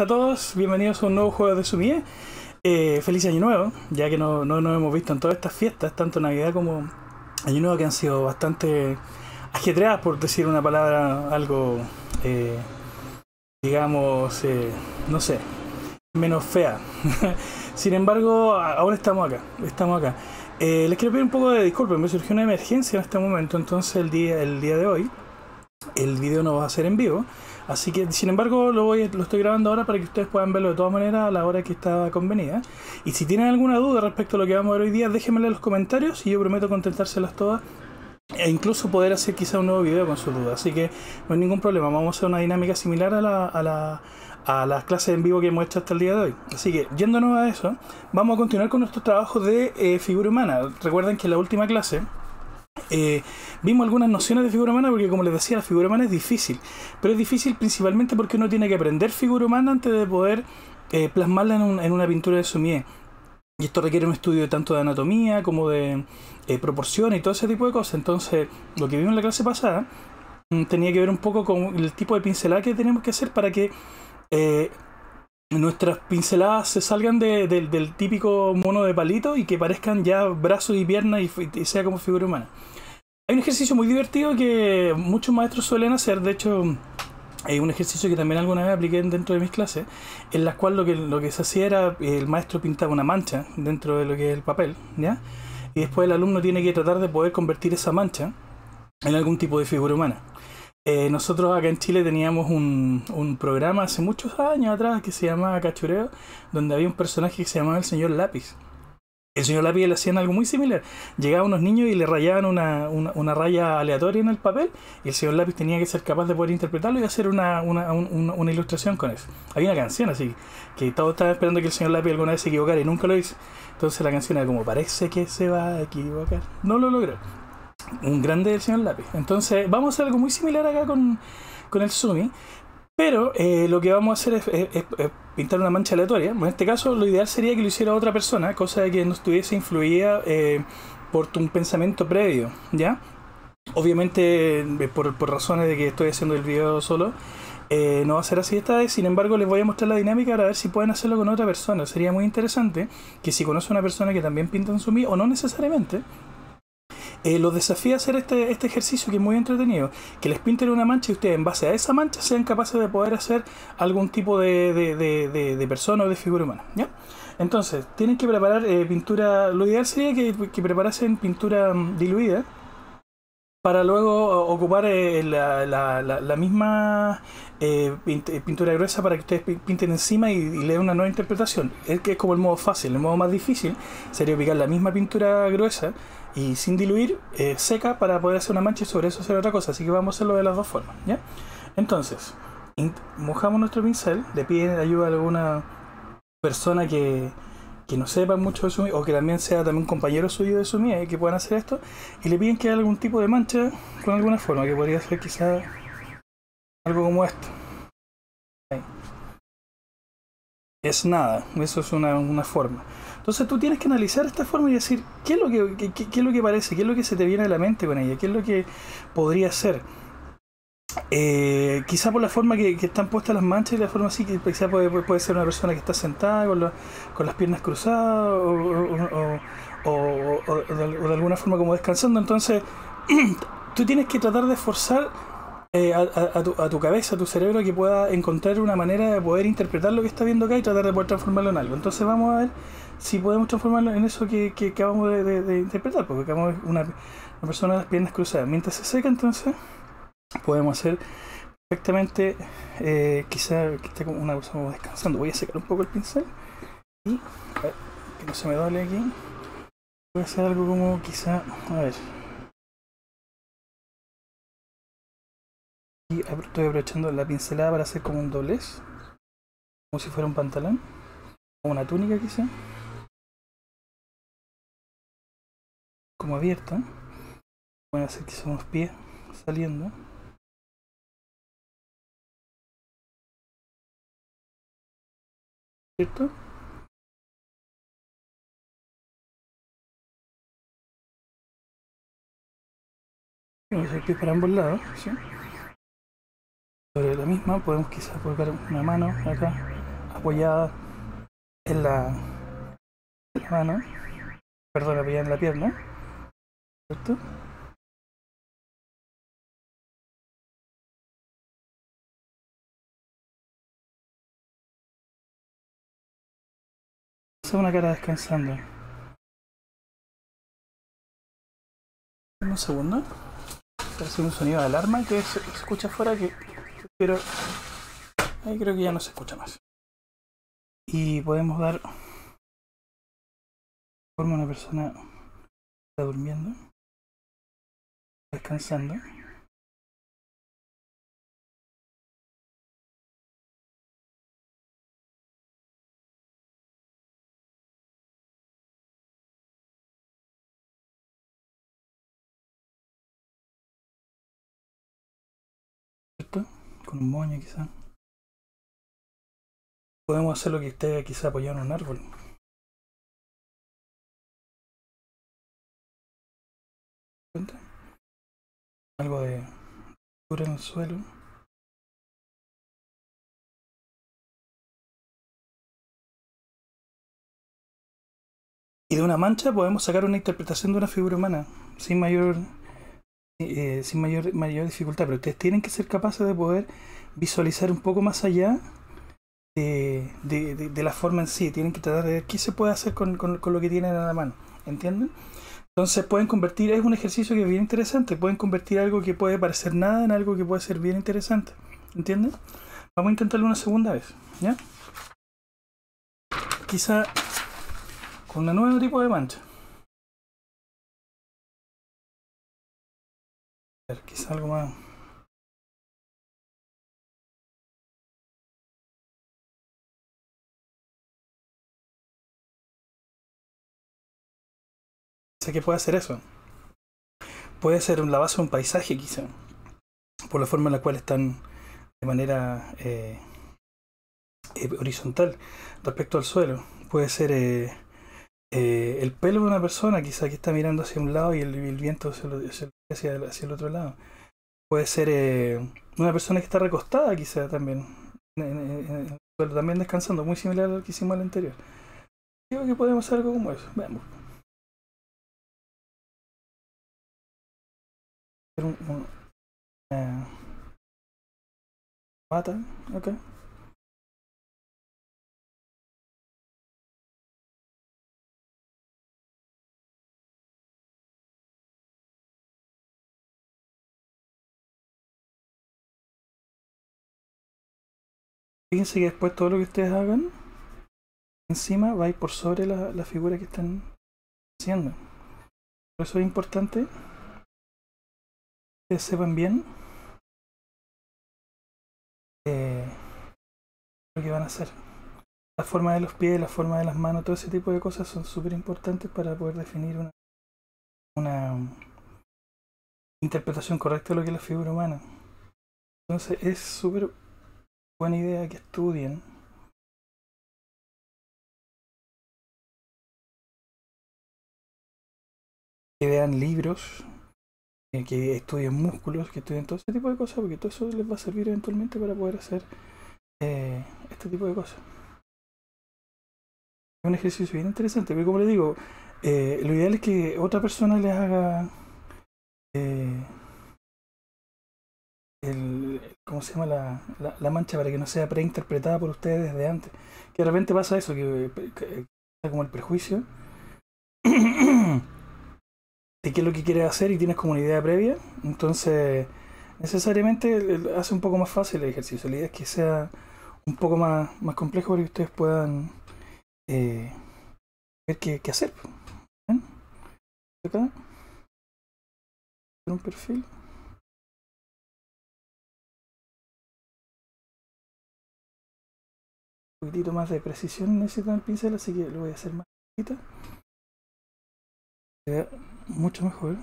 a todos, bienvenidos a un nuevo juego de Sumie. Eh, feliz año nuevo, ya que no, no nos hemos visto en todas estas fiestas, tanto Navidad como Año Nuevo, que han sido bastante ajetreadas, por decir una palabra algo, eh, digamos, eh, no sé, menos fea. Sin embargo, ahora estamos acá, estamos acá. Les quiero pedir un poco de disculpas, me surgió una emergencia en este momento, entonces el día, el día de hoy el video no va a ser en vivo. Así que, sin embargo, lo, voy, lo estoy grabando ahora para que ustedes puedan verlo de todas maneras a la hora que está convenida. Y si tienen alguna duda respecto a lo que vamos a ver hoy día, déjenmela en los comentarios y yo prometo contentárselas todas. E incluso poder hacer quizá un nuevo video con sus dudas. Así que no hay ningún problema. Vamos a hacer una dinámica similar a, la, a, la, a las clases en vivo que hemos hecho hasta el día de hoy. Así que, yéndonos a eso, vamos a continuar con nuestros trabajos de eh, figura humana. Recuerden que en la última clase eh, vimos algunas nociones de figura humana porque como les decía la figura humana es difícil. Pero es difícil principalmente porque uno tiene que aprender figura humana antes de poder eh, plasmarla en, un, en, una pintura de Sumier y esto requiere un estudio tanto de anatomía como de eh, proporción y todo ese tipo de cosas. Entonces lo que vimos en la clase pasada mm, tenía que ver un poco con el tipo de pincelada que tenemos que hacer para que eh, nuestras pinceladas se salgan de, de, del típico mono de palito y que parezcan ya brazos y piernas y, y, sea como figura humana. Hay un ejercicio muy divertido que muchos maestros suelen hacer, de hecho hay un ejercicio que también alguna vez apliqué dentro de mis clases, en la cual lo que, lo que se hacía era el maestro pintaba una mancha dentro de lo que es el papel, ¿ya? Y después el alumno tiene que tratar de poder convertir esa mancha en algún tipo de figura humana. Eh, nosotros acá en Chile teníamos un, programa hace muchos años atrás que se llamaba Cachureo, donde había un personaje que se llamaba el señor Lápiz. El señor Lápiz le hacían algo muy similar. Llegaban unos niños y le rayaban una, una, una, raya aleatoria en el papel y el señor Lápiz tenía que ser capaz de poder interpretarlo y hacer una, una, una ilustración con eso. Había una canción así, que todos estaban esperando que el señor Lápiz alguna vez se equivocara y nunca lo hizo. Entonces la canción era como, parece que se va a equivocar. No lo logró un grande del señor lápiz. Entonces, vamos a hacer algo muy similar acá con, con el Sumi. Pero eh, lo que vamos a hacer es, pintar una mancha aleatoria. En este caso, lo ideal sería que lo hiciera otra persona, cosa de que no estuviese influida eh, por un pensamiento previo, ¿ya? Obviamente, por, por, razones de que estoy haciendo el video solo, eh, no va a ser así esta vez. Sin embargo, les voy a mostrar la dinámica para ver si pueden hacerlo con otra persona. Sería muy interesante que si conoce a una persona que también pinta en Sumi, o no necesariamente, eh, los desafía a hacer este, este ejercicio que es muy entretenido. Que les pinten una mancha y ustedes en base a esa mancha sean capaces de poder hacer algún tipo de, de, de, de, persona o de figura humana. ¿ya? Entonces, tienen que preparar eh, pintura, lo ideal sería que, que preparasen pintura um, diluida para luego ocupar eh, la, la, la, misma eh, pintura gruesa para que ustedes pinten encima y, y le den una nueva interpretación. Es que es como el modo fácil, el modo más difícil sería picar la misma pintura gruesa y sin diluir, eh, seca para poder hacer una mancha y sobre eso hacer otra cosa. Así que vamos a hacerlo de las dos formas. ¿ya? Entonces, mojamos nuestro pincel, le piden ayuda a alguna persona que, que no sepa mucho de Sumi o que también sea también compañero suyo de Sumi eh, que puedan hacer esto y le piden que haga algún tipo de mancha con alguna forma, que podría ser quizá algo como esto. Es nada, eso es una, una forma. Entonces tú tienes que analizar esta forma y decir qué es lo que, qué, qué, es lo que parece, qué es lo que se te viene a la mente con ella, qué es lo que podría ser. Eh, quizá por la forma que, que, están puestas las manchas y la forma así, que quizá puede, puede ser una persona que está sentada con, la, con las piernas cruzadas o, o, o, de, de, alguna forma como descansando. Entonces tú tienes que tratar de forzar eh, a, tu, a, tu, cabeza, a tu cerebro, que pueda encontrar una manera de poder interpretar lo que está viendo acá y tratar de poder transformarlo en algo. Entonces vamos a ver si podemos transformarlo en eso que, acabamos de, interpretar, porque acabamos de una, una persona las piernas cruzadas. Mientras se seca, entonces podemos hacer perfectamente, eh, quizá que esté como una persona descansando. Voy a secar un poco el pincel y que no se me doble aquí. Voy a hacer algo como quizá, a ver. Y estoy aprovechando la pincelada para hacer como un doblez, como si fuera un pantalón, o una túnica quizá. Como abierta. Voy a hacer quizá unos pies saliendo. ¿Cierto? Vamos a hacer pies para ambos lados, ¿sí? Sobre la misma podemos quizás colocar una mano acá apoyada en la, mano, perdón, apoyada en la pierna, ¿cierto? Una cara descansando. Un segundo. Parece un sonido de alarma que se escucha afuera que pero ahí creo que ya no se escucha más. Y podemos dar forma una persona está durmiendo, descansando. Con un moño quizá. Podemos hacer lo que esté quizá apoyado en un árbol. Algo de dura en el suelo. Y de una mancha podemos sacar una interpretación de una figura humana sin mayor eh, sin mayor, mayor dificultad, pero ustedes tienen que ser capaces de poder visualizar un poco más allá de, de, de, la forma en sí, tienen que tratar de ver qué se puede hacer con, con, lo que tienen en la mano, ¿entienden? Entonces pueden convertir, es un ejercicio que es bien interesante, pueden convertir algo que puede parecer nada en algo que puede ser bien interesante, ¿entienden? Vamos a intentarlo una segunda vez, ¿ya? Quizá con un nuevo tipo de mancha. Quizá algo más. Sé que puede hacer eso. Puede ser la base de un paisaje, quizá. Por la forma en la cual están de manera eh, eh, horizontal respecto al suelo. Puede ser eh, el pelo de una persona, quizá que está mirando hacia un lado y el, el viento se lo, se lo hacia, hacia, el otro lado. Puede ser eh, una persona que está recostada, quizá también, en, también descansando, muy similar a lo que hicimos al anterior. Creo que podemos hacer algo como eso. Veamos. Un, un, pata, ok. Fíjense que después todo lo que ustedes hagan encima va a ir por sobre la, la figura que están haciendo. Por eso es importante que sepan bien eh, lo que van a hacer. La forma de los pies, la forma de las manos, todo ese tipo de cosas son súper importantes para poder definir una, una interpretación correcta de lo que es la figura humana. Entonces es súper buena idea que estudien. Que vean libros que estudien músculos que estudien todo ese tipo de cosas porque todo eso les va a servir eventualmente para poder hacer eh, este tipo de cosas. Es un ejercicio bien interesante pero como les digo eh, lo ideal es que otra persona les haga eh, el, ¿cómo se llama? La, la, la, mancha para que no sea preinterpretada por ustedes desde antes. Que de repente pasa eso, que, que, que como el prejuicio de qué es lo que quieres hacer y tienes como una idea previa. Entonces, necesariamente hace un poco más fácil el ejercicio. La idea es que sea un poco más, más complejo para que ustedes puedan eh, ver qué, qué hacer. ¿Ven? Acá. Un perfil. Poquitito más de precisión necesito el pincel, así que lo voy a hacer más chiquita. Mucho mejor.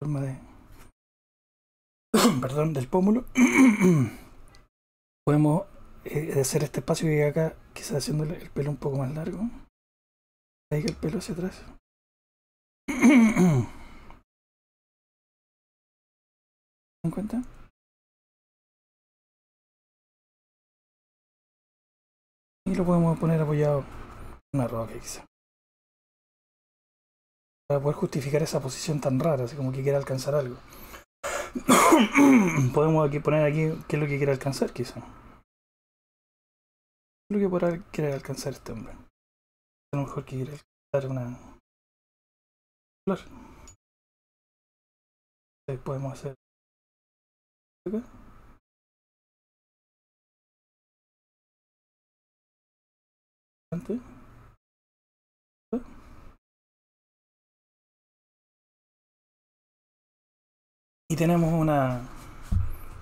Forma de. Perdón, del pómulo. Podemos eh, hacer este espacio que hay acá, quizás haciéndole el pelo un poco más largo. Ahí el pelo hacia atrás. en cuenta? Y lo podemos poner apoyado en una roca quizá. Para poder justificar esa posición tan rara, así como que quiere alcanzar algo. podemos aquí poner aquí qué es lo que quiere alcanzar quizá. ¿Qué es lo que quiere alcanzar este hombre? A lo mejor quiere alcanzar una flor. Podemos hacer y tenemos una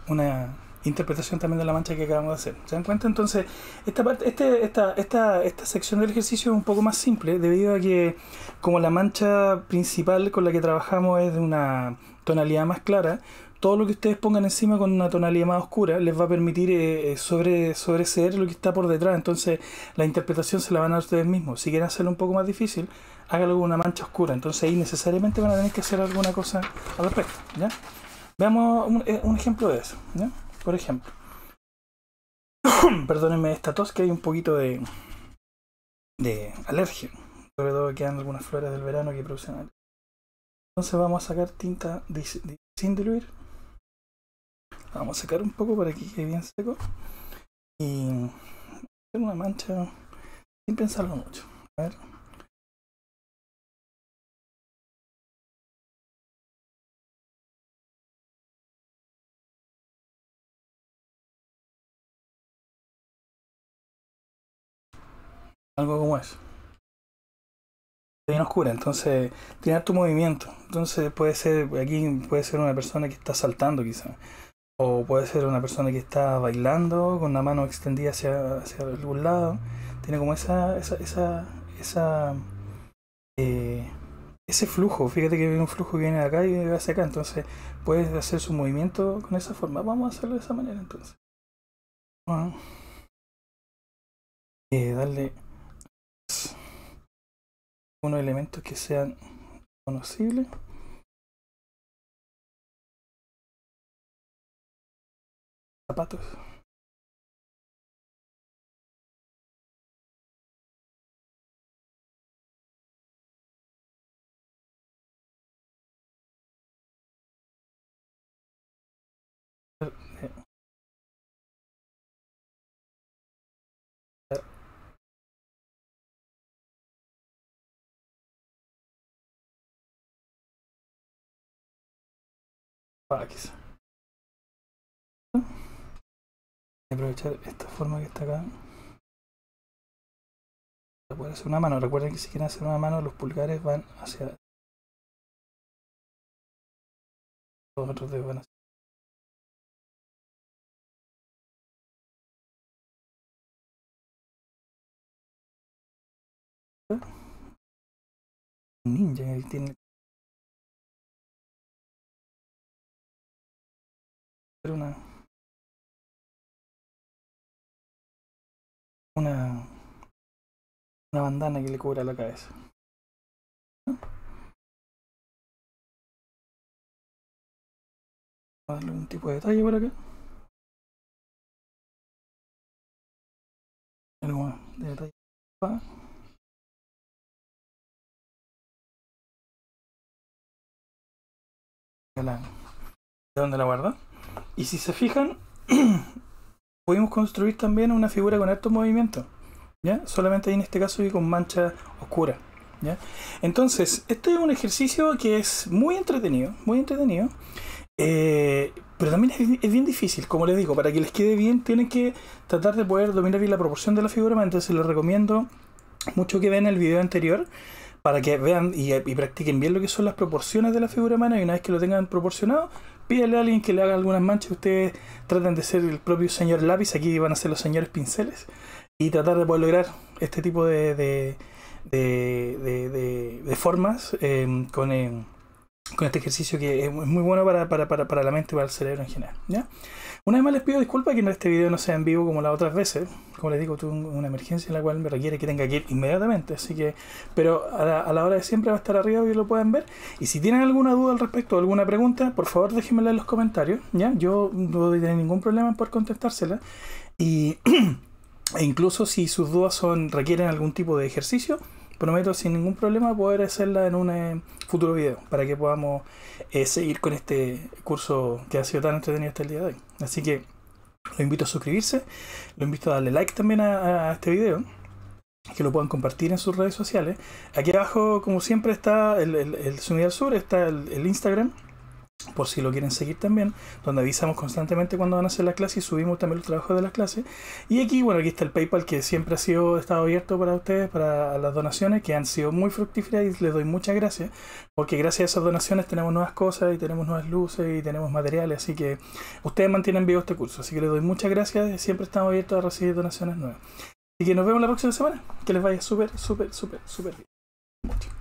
una interpretación también de la mancha que acabamos de hacer. ¿Se dan cuenta? Entonces, esta parte, este, esta, esta, esta sección del ejercicio es un poco más simple, debido a que como la mancha principal con la que trabajamos es de una tonalidad más clara, todo lo que ustedes pongan encima con una tonalidad más oscura les va a permitir eh, eh sobre, sobreseer lo que está por detrás. Entonces la interpretación se la van a dar ustedes mismos. Si quieren hacerlo un poco más difícil, hágalo con una mancha oscura. Entonces ahí necesariamente van a tener que hacer alguna cosa al respecto. ¿ya? Veamos un, eh, un ejemplo de eso. ¿ya? Por ejemplo. Perdónenme esta tos que hay un poquito de, de alergia. Sobre todo quedan algunas flores del verano que producen alergia. Entonces vamos a sacar tinta sin diluir Vamos a sacar un poco para que quede bien seco. Y hacer una mancha sin pensarlo mucho. A ver. Algo como eso. Bien oscura, entonces tiene tu movimiento. Entonces puede ser, aquí puede ser una persona que está saltando quizá o puede ser una persona que está bailando con la mano extendida hacia, hacia algún lado. Tiene como esa, esa, esa, esa eh, ese flujo. Fíjate que viene un flujo que viene de acá y viene hacia acá. Entonces puedes hacer su movimiento con esa forma. Vamos a hacerlo de esa manera entonces. Vamos eh, darle unos elementos que sean conocibles. zapatos Aquí aprovechar esta forma que está acá. Puede hacer una mano. Recuerden que si quieren hacer una mano los pulgares van hacia los otros dedos van hacia ninja que tiene una una, una bandana que le cubra la cabeza. a darle un tipo de detalle por acá. Algo de detalle. de dónde la guarda. Y si se fijan, pudimos construir también una figura con altos movimientos. ¿Ya? Solamente en este caso y con mancha oscura. ¿ya? Entonces, este es un ejercicio que es muy entretenido, muy entretenido. Eh, pero también es, bien difícil, como les digo, para que les quede bien tienen que tratar de poder dominar bien la proporción de la figura, entonces les recomiendo mucho que vean el video anterior para que vean y, practiquen bien lo que son las proporciones de la figura humana y una vez que lo tengan proporcionado, pídale a alguien que le haga algunas manchas, ustedes traten de ser el propio señor lápiz, aquí van a ser los señores pinceles, y tratar de poder lograr este tipo de, de, de, de formas em, con, em, con este ejercicio que es muy bueno para, para, para, para, la mente y para el cerebro en general. Una vez más les pido disculpas que este video no sea en vivo como las otras veces. Como les digo, tuve una emergencia en la cual me requiere que tenga que ir inmediatamente. Así que, pero a la, hora de siempre va a estar arriba y lo pueden ver. Y si tienen alguna duda al respecto, alguna pregunta, por favor déjenmela en los comentarios. ¿ya? Yo no voy a tener ningún problema en poder contestársela. Y e incluso si sus dudas son requieren algún tipo de ejercicio, prometo sin ningún problema poder hacerla en un eh, futuro video para que podamos eh, seguir con este curso que ha sido tan entretenido hasta el día de hoy. Así que lo invito a suscribirse, lo invito a darle like también a, este video, que lo puedan compartir en sus redes sociales. Aquí abajo, como siempre, está el, el, el al Sur, está el Instagram, por si lo quieren seguir también, donde avisamos constantemente cuando van a hacer la clase y subimos también los trabajos de la clase. Y aquí, bueno, aquí está el PayPal que siempre ha sido estado abierto para ustedes, para las donaciones, que han sido muy fructíferas y les doy muchas gracias, porque gracias a esas donaciones tenemos nuevas cosas y tenemos nuevas luces y tenemos materiales, así que ustedes mantienen vivo este curso, así que les doy muchas gracias y siempre estamos abiertos a recibir donaciones nuevas. Así que nos vemos la próxima semana, que les vaya súper, súper, súper, súper bien.